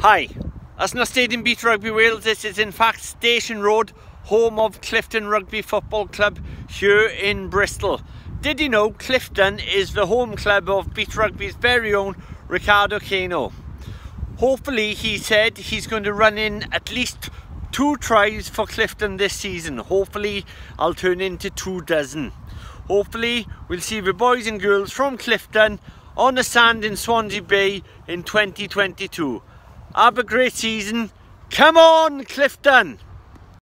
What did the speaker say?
Hi, that's not Stadium Beach Rugby Wales. This is in fact Station Road, home of Clifton Rugby Football Club here in Bristol. Did you know Clifton is the home club of Beach Rugby's very own Ricardo Cano? Hopefully he said he's going to run in at least two tries for Clifton this season. Hopefully I'll turn into two dozen. Hopefully we'll see the boys and girls from Clifton on the sand in Swansea Bay in 2022. Have a great season. Come on, Clifton!